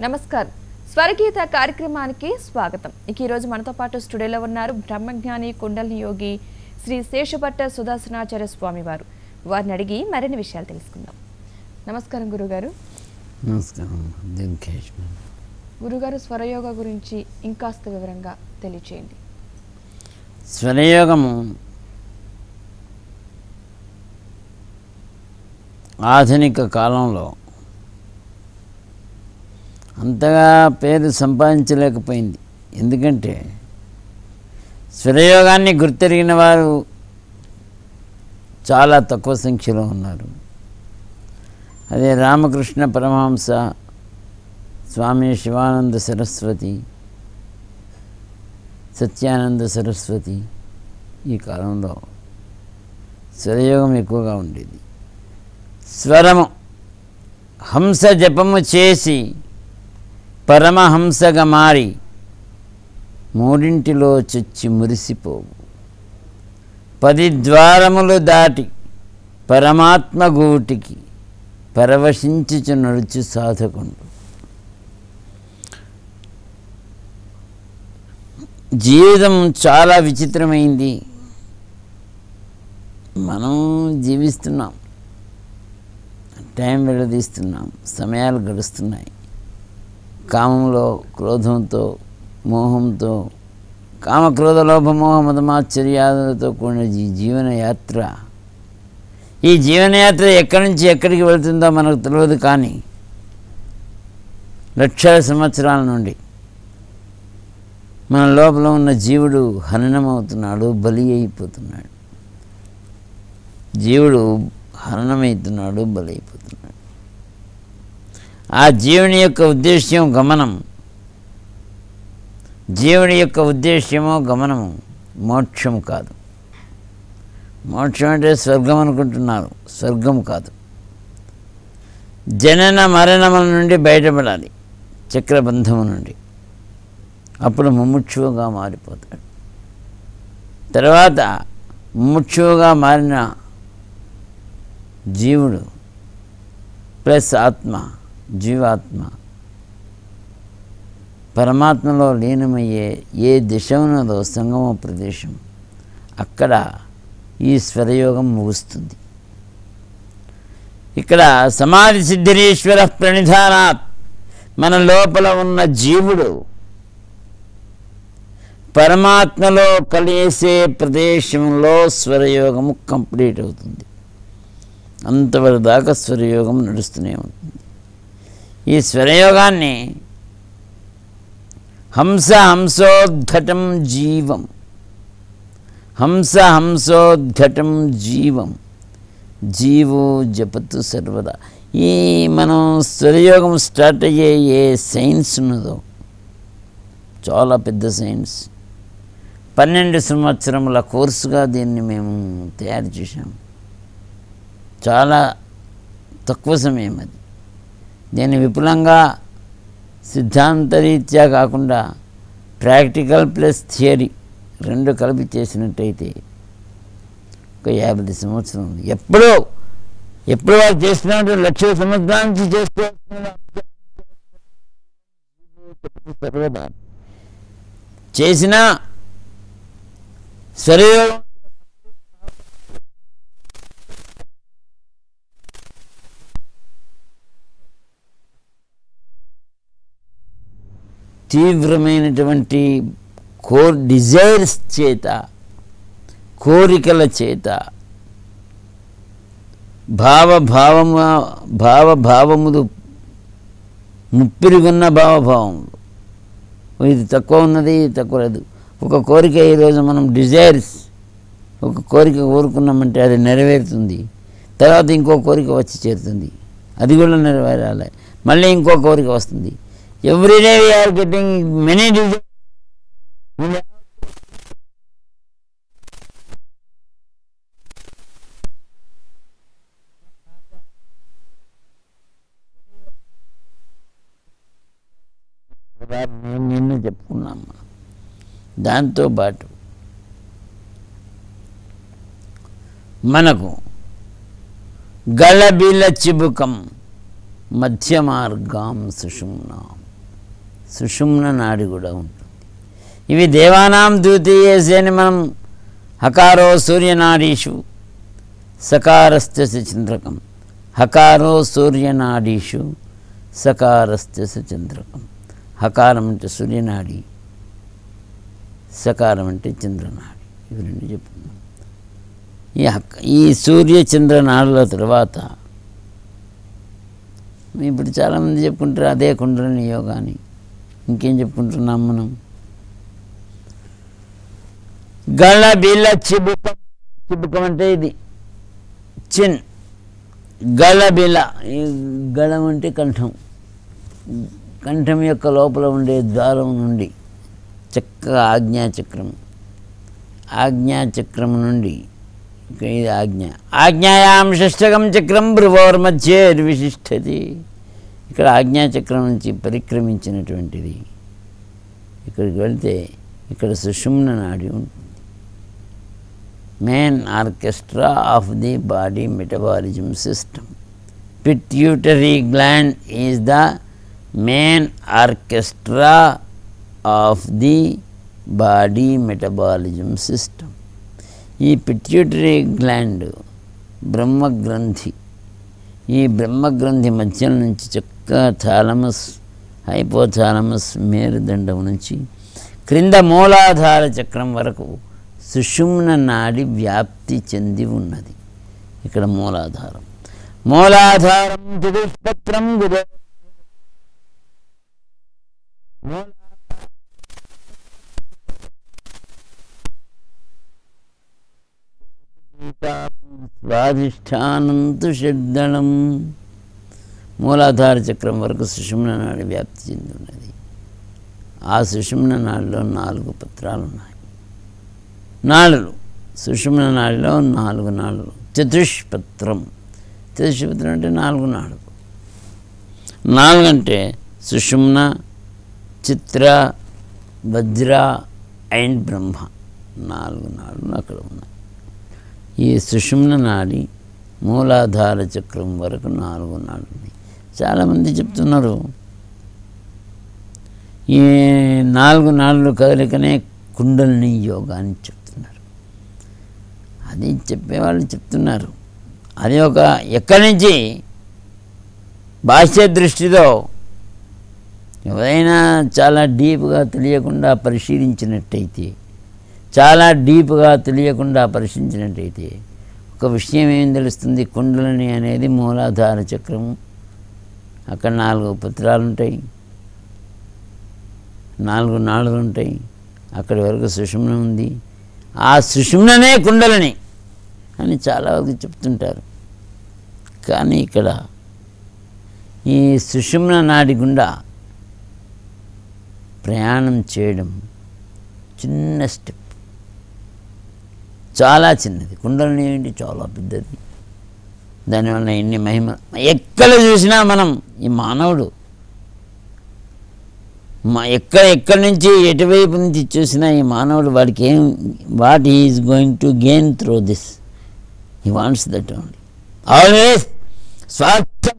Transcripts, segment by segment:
నమస్కారం. స్వరగీత కార్యక్రమానికి స్వాగతం. ఇక ఈరోజు మనతో పాటు స్టూడియోలో ఉన్నారు బ్రహ్మజ్ఞాని కుండలిని యోగి శ్రీ శేషభట్ట సుదర్శనాచార్య స్వామి వారు. వారిని అడిగి మరిన్ని విషయాలు తెలుసుకుందాం. నమస్కారం గురుగారు. నమస్కారం. గురుగారు స్వరయోగ గురించి ఇంకాస్త వివరంగా తెలియచేయండి. స్వరయోగము ఆధునిక కాలంలో అంతగా పేరు సంపాదించలేకపోయింది. ఎందుకంటే స్వరయోగాన్ని గుర్తెరిగిన వారు చాలా తక్కువ సంఖ్యలో ఉన్నారు. అదే రామకృష్ణ పరమహంస స్వామి శివానంద సరస్వతి సత్యానంద సరస్వతి ఈ కాలంలో స్వరయోగం ఎక్కువగా ఉండేది. స్వరము హంస జపము చేసి పరమహంసగా మారి మూడింటిలో చొచ్చి మురిసిపోవు. పది ద్వారములు దాటి పరమాత్మ గూటికి పరవశించుచు నడుచు సాధకుండు. జీవితం చాలా విచిత్రమైంది. మనం జీవిస్తున్నాం. టైం విడదీస్తున్నాం. సమయాలు గడుస్తున్నాయి. కామంలో క్రోధంతో మోహంతో కామక్రోధ లోభ మోహ కూడిన ఈ జీవనయాత్ర. ఈ జీవనయాత్ర ఎక్కడి నుంచి ఎక్కడికి వెళ్తుందో మనకు తెలియదు కానీ లక్షల సంవత్సరాల నుండి మన లోపల ఉన్న జీవుడు హననమవుతున్నాడు బలి అయిపోతున్నాడు. జీవుడు హననమవుతున్నాడు బలి అయిపోతున్నాడు. ఆ జీవుని యొక్క ఉద్దేశ్యం గమనం. జీవుని యొక్క ఉద్దేశ్యము గమనము. మోక్షం కాదు. మోక్షం అంటే స్వర్గం అనుకుంటున్నారు. స్వర్గం కాదు. జనన మరణముల నుండి బయటపడాలి. చక్రబంధము నుండి. అప్పుడు ముముక్షువుగా మారిపోతాడు. తర్వాత ముముక్షువుగా మారిన జీవుడు ప్లస్ ఆత్మ జీవాత్మ. పరమాత్మలో లీనమయ్యే ఏ దిశ ఉన్నదో సంగమ ప్రదేశం అక్కడ ఈ స్వరయోగం ముగుస్తుంది. ఇక్కడ సమాధి సిద్ధిరీశ్వర ప్రణిధానాత్ మన లోపల ఉన్న జీవుడు పరమాత్మలో కలిసే ప్రదేశంలో స్వరయోగము కంప్లీట్ అవుతుంది. అంతవరదాకా స్వరయోగం నడుస్తూనే ఉంటుంది. ఈ స్వరయోగాన్ని హంస హంసోద్ఘటం జీవం. హంస హంసోద్ఘటం జీవం. జీవో జపతు సర్వదా. ఈ మనం స్వరయోగం స్టార్ట్ అయ్యే ఏ సైన్స్ ఉన్నదో చాలా పెద్ద సైన్స్. పన్నెండు సంవత్సరముల కోర్సుగా దీన్ని మేము తయారు చేశాం. చాలా తక్కువ సమయం అది. నేను విపులంగా సిద్ధాంతరీత్యా కాకుండా ప్రాక్టికల్ ప్లస్ థియరీ రెండు కలిపి చేసినట్టయితే ఒక యాభై సంవత్సరం ఉంది. ఎప్పుడో ఎప్పుడు వాళ్ళు చేస్తున్నట్టు లక్ష సంవత్సరాల నుంచి చేసిన స్వరయోగం తీవ్రమైనటువంటి కోర్ డిజైర్స్ చేత కోరికల చేత భావభావము భావభావములు ముప్పిరిగున్న భావభావములు. ఇది తక్కువ ఉన్నది తక్కువ లేదు. ఒక కోరిక ఈరోజు మనం డిజైర్స్ ఒక కోరిక కోరుకున్నామంటే అది నెరవేరుతుంది. తర్వాత ఇంకో కోరిక వచ్చి చేరుతుంది. అది కూడా నెరవేరాలి. మళ్ళీ ఇంకో కోరిక వస్తుంది. Every day we are getting many desire నేను నిన్న చెప్పుకున్నాం మనం. దాంతో పాటు మనకు గళబిల చిబుకం మధ్య మార్గాం సుషుమ్నాం సుషుమ్న నాడి కూడా ఉంటుంది. ఇవి దేవానాం ద్వితీయేసి అని మనం హకారో సూర్యనాడీషు సకారస్థ చంద్రకం. హకారో సూర్యనాడీషు సకారస్థ చంద్రకం. హకారం అంటే సూర్యనాడి సకారం అంటే చంద్రనాడి. ఇవి రెండు చెప్పుకున్నాం ఈ హక్ ఈ సూర్య చంద్రనాడుల తర్వాత ఇప్పుడు చాలామంది చెప్పుకుంటారు అదే కుండలని యోగాని. ఇంకేం చెప్పుకుంటున్నాం మనం? గళ్ళ బిళ్ళ చిబుకం చిబుకం అంటే ఇది. చిన్. గళబిల గళం అంటే కంఠం. కంఠం యొక్క లోపల ఉండే ద్వారం నుండి చక్కగా ఆజ్ఞాచక్రం ఆజ్ఞాచక్రం నుండి ఇది ఆజ్ఞ. ఆజ్ఞాయాం షష్టకం చక్రం భ్రువోర్మధ్యే విశిష్టది ఇక్కడ ఆజ్ఞాచక్రం నుంచి పరిక్రమించినటువంటిది. ఇక్కడికి వెళ్తే ఇక్కడ సుషుమ్న నాడి ఉంటుంది. Main orchestra of the body metabolism system pituitary gland is the main orchestra of the body metabolism system ఈ పిట్యూటరీ గ్లాండ్ బ్రహ్మగ్రంథి. ఈ బ్రహ్మగ్రంథి మధ్య నుంచి యొక్క థాలమస్ హైపోథాలమస్ మేరుదండం నుంచి క్రింద మూలాధార చక్రం వరకు సుషుమ్న నాడి వ్యాప్తి చెంది ఉన్నది. ఇక్కడ మూలాధారం. మూలాధారం దుష్పత్రం స్వాధిష్టానంతు షడ్దళం మూలాధార చక్రం వరకు సుషుమ్న నాడి వ్యాప్తి చెంది ఉన్నది. ఆ సుషుమ్న నాడిలో నాలుగు పత్రాలు ఉన్నాయి నాడులు సుషుమ్న నాడిలో నాలుగు నాడులు. చతుష్పత్రం. చతుష్పత్రం అంటే నాలుగు నాడులు. నాలుగు అంటే సుషుమ్న చిత్ర వజ్ర అండ్ బ్రహ్మ. నాలుగు నాడులు అక్కడ ఉన్నాయి. ఈ సుషుమ్న నాడి మూలాధార చక్రం వరకు నాలుగు నాడు ఉన్నాయి. చాలామంది చెప్తున్నారు. ఈ నాలుగు నాలుగు కదలికనే కుండలిని యోగా అని చెప్తున్నారు. అది చెప్పేవాళ్ళు చెప్తున్నారు. అది ఒక ఎక్కడి నుంచి? భాష్య దృష్టితో. ఎవరైనా చాలా డీప్గా తెలియకుండా పరిశీలించినట్టయితే చాలా డీప్గా తెలియకుండా పరిశీలించినట్టయితే ఒక విషయం ఏం తెలుస్తుంది? కుండలని అనేది మూలాధార చక్రము. అక్కడ నాలుగు పత్రాలు ఉంటాయి నాలుగు నాళ్ళు ఉంటాయి అక్కడి వరకు సుషుమ్న ఉంది? ఆ సుషుమ్ననే కుండలని అని చాలా వరకు చెప్తుంటారు. కానీ ఇక్కడ ఈ సుషుమ్న నాడి గుండా ప్రయాణం చేయడం చిన్న స్టెప్. చాలా చిన్నది. కుండలని ఏంటి చాలా పెద్దది. దానివల్ల ఎన్ని మహిమ ఎక్కడ చూసినా మనం ఈ మానవుడు. మా ఎక్కడ ఎక్కడి నుంచి ఎటువైపు నుంచి చూసినా ఈ మానవుడు వాడికి ఏం what is going to gain through this. ఈ వాంట్స్ దట్ ఓన్లీ. ఆల్వేస్ స్వార్థం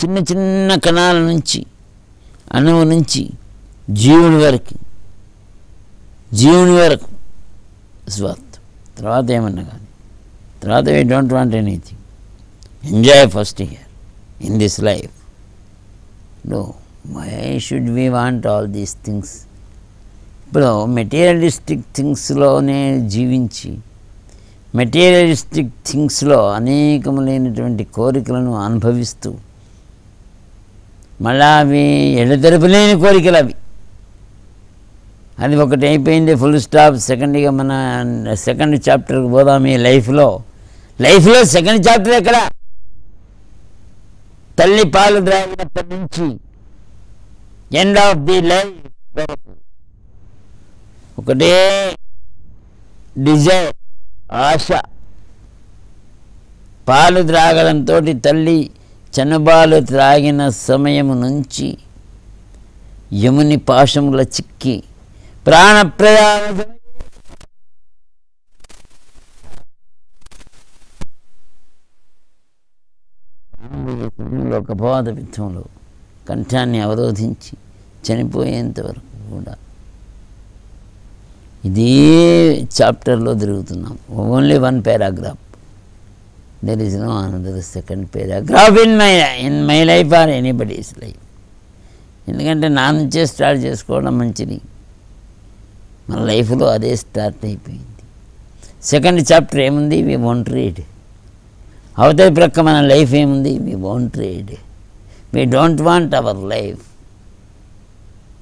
చిన్న చిన్న కణాల నుంచి అణువు నుంచి జీవుని వరకు జీవుని వరకు స్వార్థం. తర్వాత ఏమన్నా కానీ తర్వాత I don't want anything. Enjoy first year in this life no why should we want all these things ఇప్పుడు మెటీరియలిస్టిక్ థింగ్స్లోనే జీవించి మెటీరియలిస్టిక్ థింగ్స్లో అనేకములైనటువంటి కోరికలను అనుభవిస్తూ మళ్ళా అవి ఎడతెరపలేని కోరికలు అవి. అది ఒకటి అయిపోయింది ఫుల్ స్టాప్ సెకండ్గా మన సెకండ్ చాప్టర్కి పోదాం ఈ లైఫ్లో లైఫ్లో సెకండ్ చాప్టర్ ఎక్కడ? తల్లి పాలు ద్రాగినప్పటి నుంచి ఎండ్ ఆఫ్ ది లైఫ్ వరకు ఒకటే డిజైర్ ఆశ. పాలు త్రాగడంతో తల్లి చనుబాలు త్రాగిన సమయము నుంచి యముని పాశముల చిక్కి ప్రాణప్రయాణ ఒక కపాద విత్తంలో కంఠాన్ని అవరోధించి చనిపోయేంత వరకు కూడా ఇదే చాప్టర్లో తిరుగుతున్నాం. Only one paragraph there is no another second paragraph in my in my life or anybody's life ఎందుకంటే నా నుంచే స్టార్ట్ చేసుకోవడం మంచిది. మన లైఫ్లో అదే స్టార్ట్ అయిపోయింది. సెకండ్ చాప్టర్ ఏముంది? వి వోంట్ రీడ్ అవతలి ప్రక్క మన లైఫ్ ఏముంది? Me won't read me don't want our life.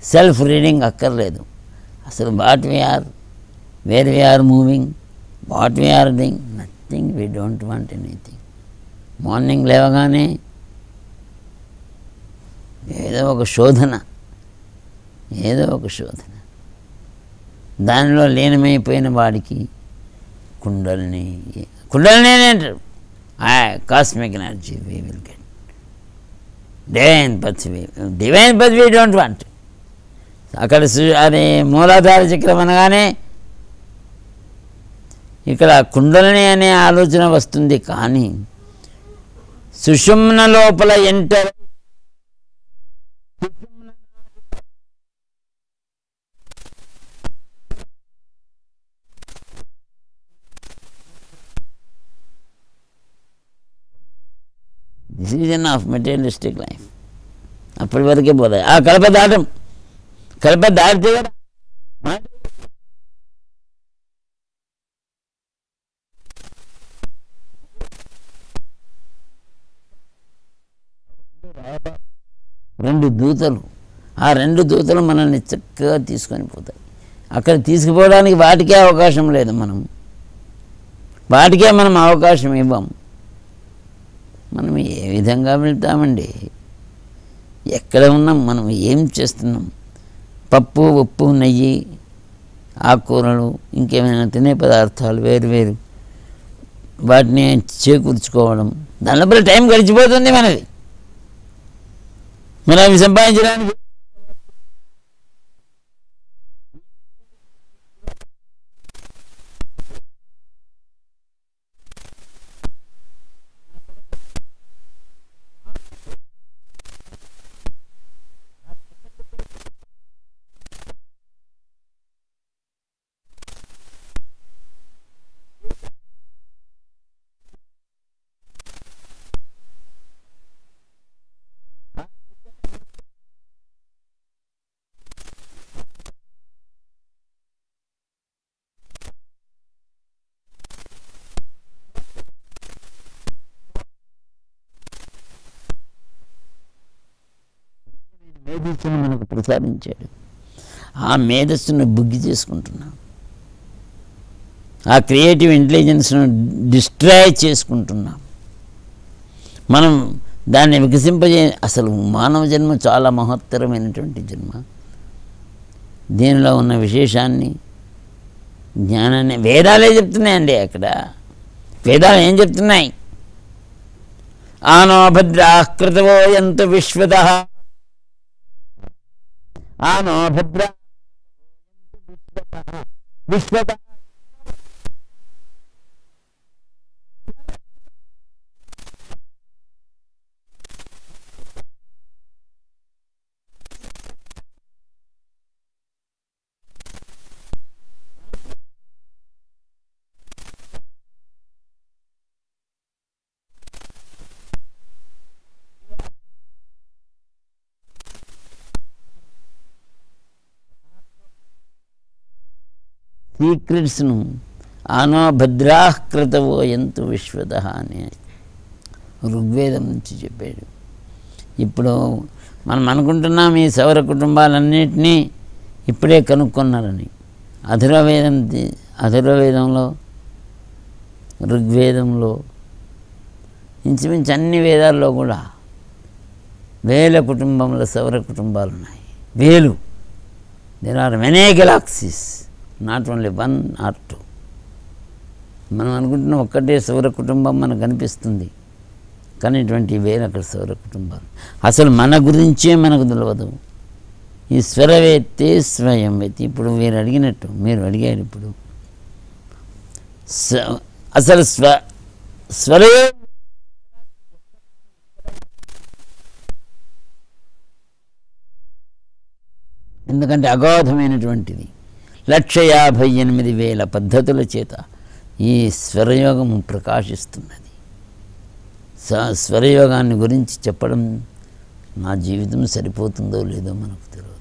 Self reading అక్కర్లేదు. అసలు what we are where we are moving what we are doing nothing we don't want anything. Morning లేవగానే ఏదో ఒక శోధన ఏదో ఒక శోధన. దానిలో లీనమైపోయిన వాడికి కుండల్ని కుండల్ని అంటారు. Cosmic energy we will get divine Prithvi divine Prithvi don't want అక్కడ అది మూలాధార చక్రం అనగానే ఇక్కడ కుండలిని అనే ఆలోచన వస్తుంది కానీ సుషుమ్న లోపల enter decision of materialistic life అప్పటి వరకే పోతాయి ఆ కలప దాటం. కలప దాటితే కదా రెండు దూతలు. ఆ రెండు దూతలు మనల్ని చక్కగా తీసుకొని పోతాయి. అక్కడ తీసుకుపోవడానికి వాటికే అవకాశం లేదు మనం. వాటికే మనం అవకాశం ఇవ్వం. మనం ఏ విధంగా వెళ్తామండి? ఎక్కడ ఉన్నాం? మనం ఏం చేస్తున్నాం? పప్పు ఉప్పు నెయ్యి ఆకుకూరలు ఇంకేమైనా తినే పదార్థాలు వేరు వేరు. వాటిని చేకూర్చుకోవడం. దానిలోపల టైం గడిచిపోతుంది మనది. మనం అవి సంపాదించడానికి ప్రతిపాదించాడు ఆ మేధస్సును బుగ్గి చేసుకుంటున్నాం. ఆ క్రియేటివ్ ఇంటెలిజెన్స్ను డిస్ట్రాయ్ చేసుకుంటున్నాం. మనం దాన్ని వికసింపజే అసలు మానవ జన్మ చాలా మహత్తరమైనటువంటి జన్మ. దీనిలో ఉన్న విశేషాన్ని జ్ఞానాన్ని వేదాలే చెప్తున్నాయండి అక్కడ. వేదాలు ఏం చెప్తున్నాయి? ఆనోభద్రాకృతవో ఎంత విశ్వత आनो भद्रा विश्व సీక్రెట్స్ను ఆనాభద్రాకృతవో ఎంతు విశ్వత అని ఋగ్వేదం నుంచి చెప్పాడు. ఇప్పుడు మనం అనుకుంటున్నాం ఈ సౌర కుటుంబాలన్నింటినీ ఇప్పుడే కనుక్కున్నారని. అధురవేదం అధురవేదంలో ఋగ్వేదంలో ఇంచుమించు అన్ని వేదాల్లో కూడా వేల కుటుంబంలో సౌర కుటుంబాలు ఉన్నాయి వేలు. There are many galaxies not only one or two మనం అనుకుంటున్న ఒక్కటే సౌర కుటుంబం మనకు కనిపిస్తుంది. కానీ ఇటువంటి వేలు అక్కడ సౌర కుటుంబాలు. అసలు మన గురించే మనకు తెలియదు ఈ స్వరవేత్తే స్వయం వేత్తి. ఇప్పుడు మీరు అడిగినట్టు మీరు అడిగారు ఇప్పుడు. అసలు స్వ స్వరే ఎందుకంటే అగాధమైనటువంటిది. లక్ష యాభై ఎనిమిది వేల పద్ధతుల చేత ఈ స్వరయోగము ప్రకాశిస్తున్నది. స- స్వరయోగాన్ని గురించి చెప్పడం నా జీవితం సరిపోతుందో లేదో మనకు తెలియదు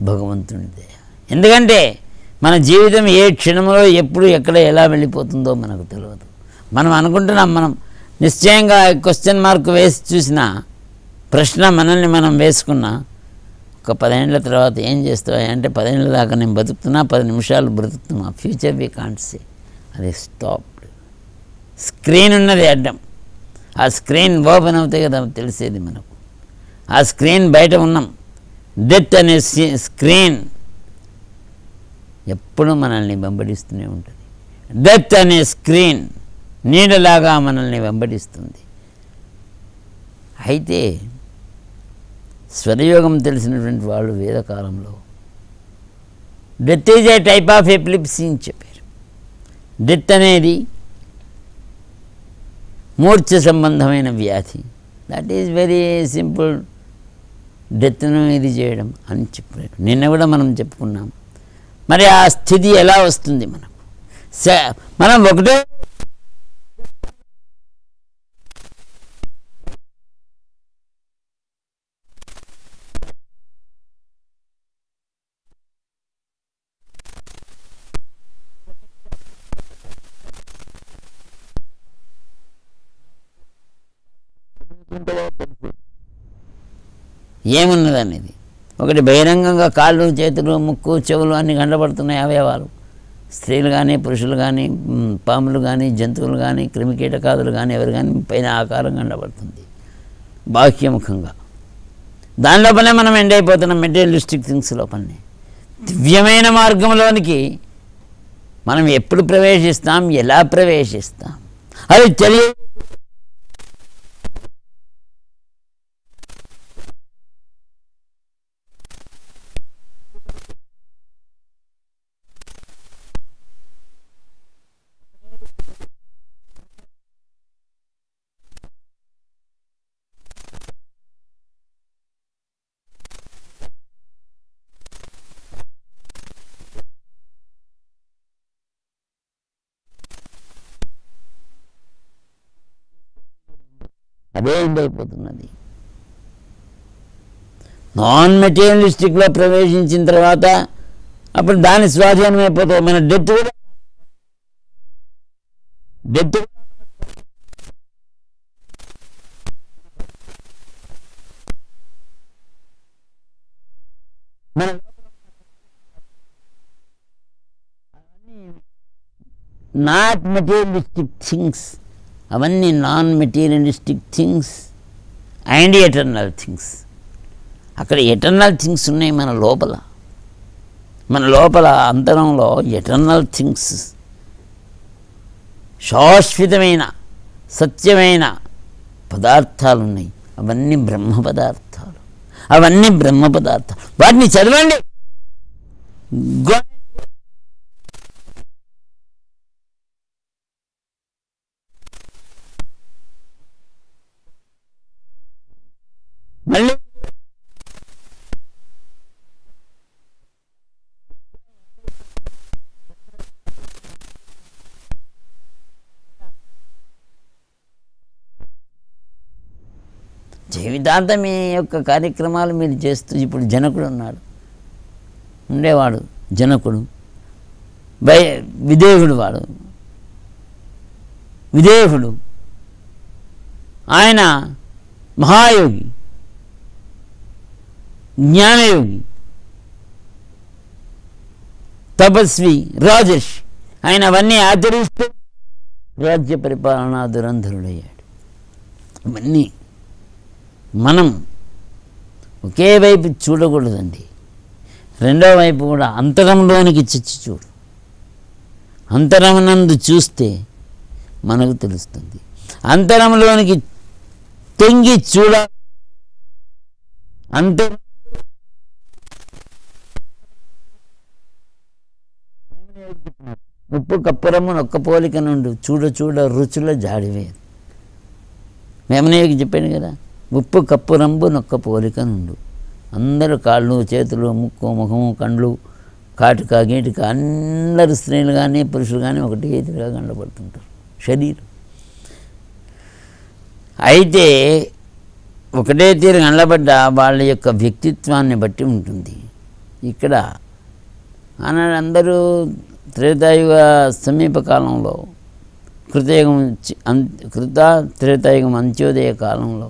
భగవంతుని దయ. ఎందుకంటే మన జీవితం ఏ క్షణంలో ఎప్పుడు ఎక్కడ ఎలా వెళ్ళిపోతుందో మనకు తెలియదు మనం అనుకుంటున్నాం మనం నిశ్చయంగా క్వశ్చన్ మార్క్ వేసి చూసిన ప్రశ్న మనల్ని మనం వేసుకున్నా ఒక పదేళ్ళ తర్వాత ఏం చేస్తావు? అంటే పదేళ్ళ దాకా నేను బతుకుతున్నా పది నిమిషాలు బ్రతుకుతున్నా. ఫ్యూచర్ వి కాంట్ సే అది స్టాప్డ్ స్క్రీన్ ఉన్నది అడ్డం. ఆ స్క్రీన్ ఓపెన్ అవుతాయి కదా తెలిసేది మనకు. ఆ స్క్రీన్ బయట ఉన్నాం. డెత్ అనే స్క్రీన్ ఎప్పుడు మనల్ని వెంబడిస్తూనే ఉంటుంది. డెత్ అనే స్క్రీన్ నీడలాగా మనల్ని వెంబడిస్తుంది. అయితే స్వరయోగం తెలిసినటువంటి వాళ్ళు వేదకాలంలో death is a type of epilepsy అని చెప్పారు. డెత్ అనేది మూర్ఛ సంబంధమైన వ్యాధి. దట్ ఈజ్ వెరీ సింపుల్ డెత్ను ఇది చేయడం అని చెప్పారు నిన్న కూడా మనం చెప్పుకున్నాం. మరి ఆ స్థితి ఎలా వస్తుంది మనకు? మనం ఒకటే ఏమున్నది అనేది ఒకటి బహిరంగంగా కాళ్ళు చేతులు ముక్కు చెవులు అన్నీ కండబడుతున్నాయి అవయవాలు. స్త్రీలు కానీ పురుషులు కానీ పాములు కానీ జంతువులు కానీ క్రిమికీటకాదులు కానీ ఎవరు కానీ పైన ఆకారం కండబడుతుంది. బాహ్యముఖంగా. దాని లోపలే మనం ఎండ్ అయిపోతున్నాం మెటీరియలిస్టిక్ థింగ్స్ లోపలనే. దివ్యమైన మార్గంలోనికి మనం ఎప్పుడు ప్రవేశిస్తాం ఎలా ప్రవేశిస్తాం? అది తెలియ అదే ఎండ్ అయిపోతున్నది. నాన్ మెటీరియలిస్టిక్లో ప్రవేశించిన తర్వాత అప్పుడు దాని స్వాధీనం అయిపోతుంది మన డెత్ కూడా డెత్ మన నాట్ మెటీరియలిస్టిక్ థింగ్స్ అవన్నీ non materialistic things and eternal things అక్కడ ఎటర్నల్ థింగ్స్ ఉన్నాయి మన లోపల. మన లోపల అంతరంలో ఎటర్నల్ థింగ్స్ శాశ్వతమైన సత్యమైన పదార్థాలు ఉన్నాయి అవన్నీ బ్రహ్మ పదార్థాలు. అవన్నీ బ్రహ్మ పదార్థాలు. వాటిని చదవండి గో- మళ్ళీ జీవితాంతం మీ యొక్క కార్యక్రమాలు మీరు చేస్తూ ఇప్పుడు జనకుడు ఉన్నాడు. ఉండేవాడు జనకుడు. బై విదేహుడు వాడు. విదేహుడు ఆయన మహాయోగి. జ్ఞానయోగి. తపస్వి రాజేష్. ఆయన అవన్నీ ఆచరిస్తూ రాజ్య పరిపాలనా దురంధరుడయ్యాడు. ఇవన్నీ మనం ఒకే వైపు చూడకూడదండి. రెండో వైపు కూడా అంతరంలోనికి చిచ్చి చూడు. అంతరమునందు చూస్తే మనకు తెలుస్తుంది. అంతరంలోనికి తొంగి చూడ అంతరం ఉప్పు కప్పురము నొక్క పోలిక నుండి చూడ చూడ రుచుల జాడివేరు. వేమనయ్యకి చెప్పాను కదా ఉప్పు కప్పు రంబు నొక్క పోలిక నుండు. అందరూ కాళ్ళు చేతులు ముక్కు ముఖము కండ్లు కాటుక గీటుక అందరు స్త్రీలు కానీ పురుషులు కానీ ఒకటి ఎదురుగా కనబడుతుంటారు. శరీరం. అయితే ఒకటే తీరు కనబడ్డ వాళ్ళ యొక్క వ్యక్తిత్వాన్ని బట్టి ఉంటుంది. ఇక్కడ ఆనాడు అందరూ త్రేతాయుగ సమీపకాలంలో కృతయుగం కృత త్రేతాయుగం అంత్యోదయ కాలంలో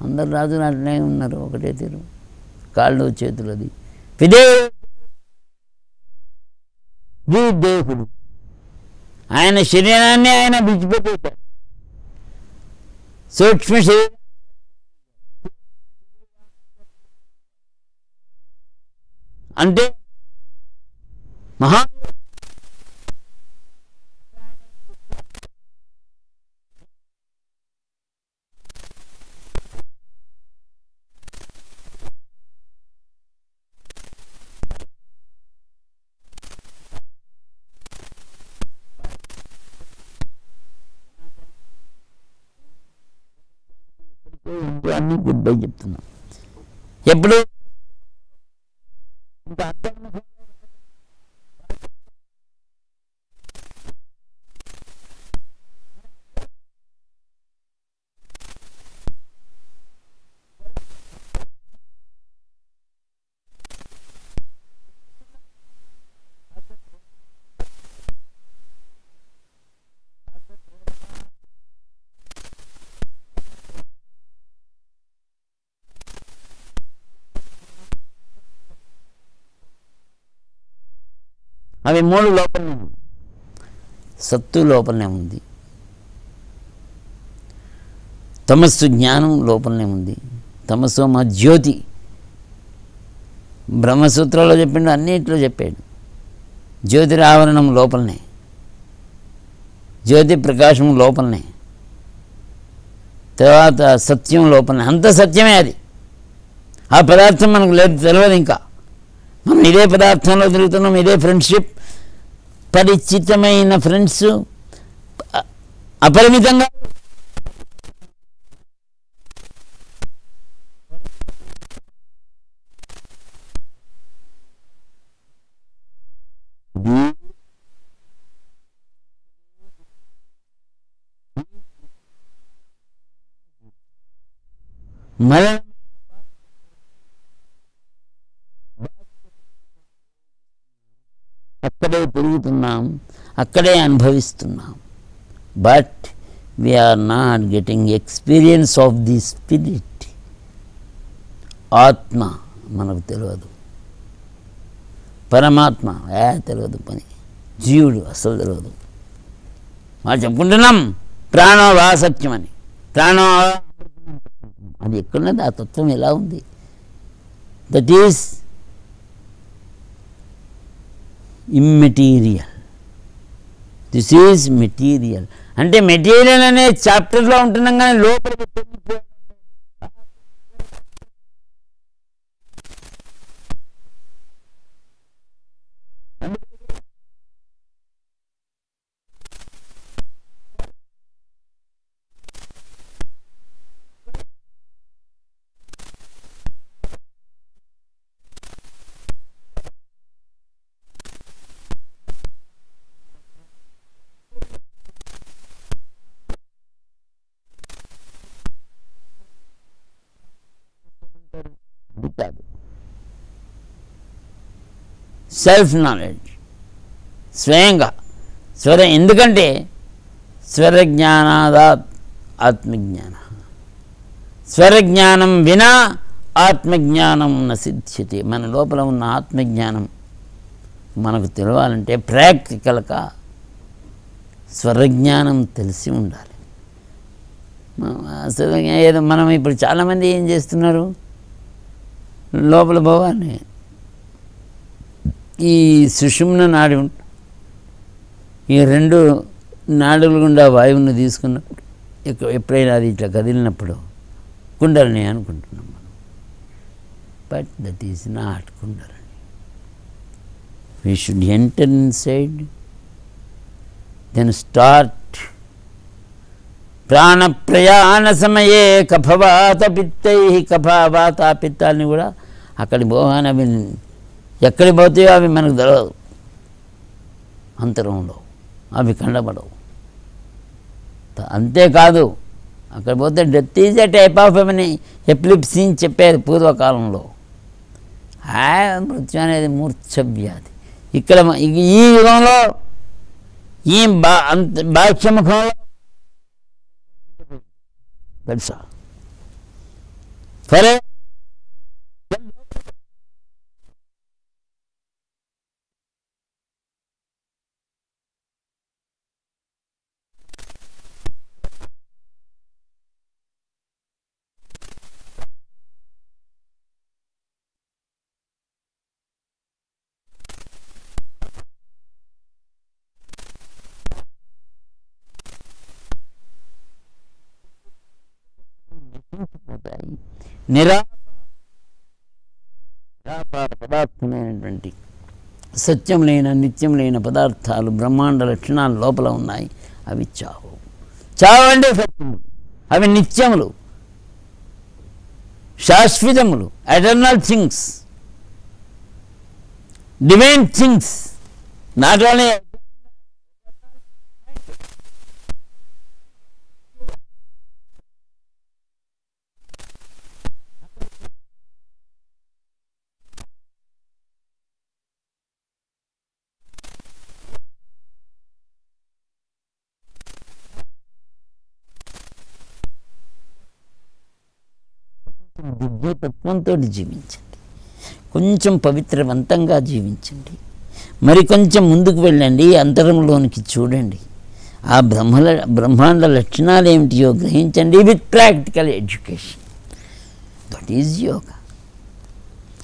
అందరు రాజులు అట్లనే ఉన్నారు ఒకటే తీరు. కాళ్ళు చేతులది. అది దేవుడు ఆయన శరీరాన్ని ఆయన విడిచిపెట్టేశాడు సూక్ష్మ శరీరం. అంటే మహా అన్ని గుడ్ బై చెప్తున్నాం. ఎప్పుడు అవి మూడు లోపలనే ఉంది. సత్తు లోపలనే ఉంది. తమస్సు జ్ఞానం లోపలనే ఉంది. తమస్సు మా జ్యోతి. బ్రహ్మసూత్రాల్లో చెప్పిండు అన్నిట్లో చెప్పాడు. జ్యోతిరావరణం లోపలనే. జ్యోతి ప్రకాశం లోపలనే. తర్వాత సత్యం లోపలనే. అంత సత్యమే అది. ఆ పదార్థం మనకు లేదు తెలియదు ఇంకా. మనం ఇదే పదార్థంలో తిరుగుతున్నాం ఇదే ఫ్రెండ్షిప్ పరిచితమైన ఫ్రెండ్స్ అపరిమితంగా. మరణ అక్కడే పెరుగుతున్నాం అక్కడే అనుభవిస్తున్నాం. But we are not getting experience of the spirit ఆత్మ మనకు తెలియదు పరమాత్మ ఏ తెలియదు పని. జీవుడు అసలు తెలియదు మనం చెప్పుకుంటున్నాం? ప్రాణో సత్యం అని. ప్రాణో అది ఎక్కడున్నది? ఆ తత్వం ఎలా ఉంది? That is immaterial this is material అంటే మెటీరియల్ అనే చాప్టర్లో ఉంటున్నాం కానీ లోపల సెల్ఫ్ నాలెడ్జ్. స్వయంగా. స్వర ఎందుకంటే స్వరజ్ఞానాదాత్ ఆత్మజ్ఞాన. స్వరజ్ఞానం వినా ఆత్మజ్ఞానం సిద్ధ్యతి మన లోపల ఉన్న ఆత్మజ్ఞానం మనకు తెలవాలంటే ప్రాక్టికల్గా స్వరజ్ఞానం తెలిసి ఉండాలి. అసలు ఏదో మనం ఇప్పుడు చాలామంది ఏం చేస్తున్నారు? లోపల భవాన్ని ఈ సుషుమ్న నాడి ఈ రెండు నాడుల గుండా వాయువుని తీసుకున్నప్పుడు ఎప్పుడైనా అది ఇట్లా కదిలినప్పుడు కుండలని అనుకుంటున్నాం మనం. But that is not kundalini. We should enter inside then start ప్రాణ ప్రయాణ సమయే కఫవాత పిత్తై కఫవాత పిత్తాన్ని కూడా అక్కడి పోగానే ఎక్కడికి పోతాయో అవి మనకు తెలియదు అంతరంలో అవి కండపడవు. అంతేకాదు అక్కడ పోతే death is a type of అని ఎప్లిప్సీ అని చెప్పారు పూర్వకాలంలో. ఆ మృత్యు అనేది మూర్ఛవ్యాధి. ఇక్కడ ఈ యుగంలో ఈ బా అంత భాష్యముఖంలో తెలుసా? సరే? నిరా పదార్థమైనటువంటి సత్యం లేన నిత్యం లేని పదార్థాలు బ్రహ్మాండ లక్షణాలు లోపల ఉన్నాయి. అవి చావు. చావు అంటే సత్యములు. అవి నిత్యములు. శాశ్వతములు. Eternal things divine things not only ప్రేమతో జీవించండి. కొంచెం పవిత్రవంతంగా జీవించండి. మరి కొంచెం ముందుకు వెళ్ళండి అంతరంలోనికి చూడండి. ఆ బ్రహ్మల బ్రహ్మాండ లక్షణాలు ఏమిటియో గ్రహించండి with practical education that is yoga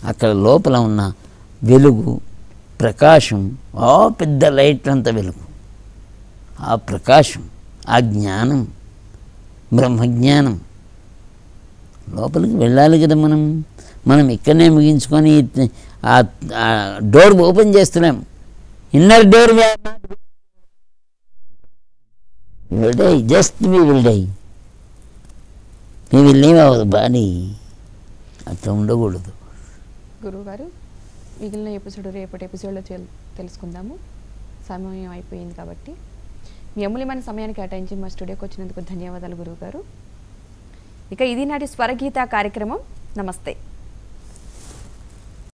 అక్కడ లోపల ఉన్న వెలుగు ప్రకాశం ఆ పెద్ద లైట్లంత వెలుగు. ఆ ప్రకాశం ఆ జ్ఞానం బ్రహ్మజ్ఞానం. లోపలికి వెళ్ళాలి కదా మనం. మనం ఇక్కడనే ముగించుకొని ఆ డోర్ ఓపెన్ చేస్తున్నాం. Inner door will die just me will die me will leave our body అట్లా ఉండకూడదు. గురువుగారు మిగిలిన ఎపిసోడ్ రేపటి ఎపిసోడ్లో తెలుసుకుందాము. సమయం అయిపోయింది కాబట్టి. మీ అమూల్యమైన సమయాన్ని కేటాయించి మా స్టూడియోకి వచ్చినందుకు ధన్యవాదాలు గురువుగారు. ఇక ఇది నాటి స్వరగీత కార్యక్రమం. నమస్తే.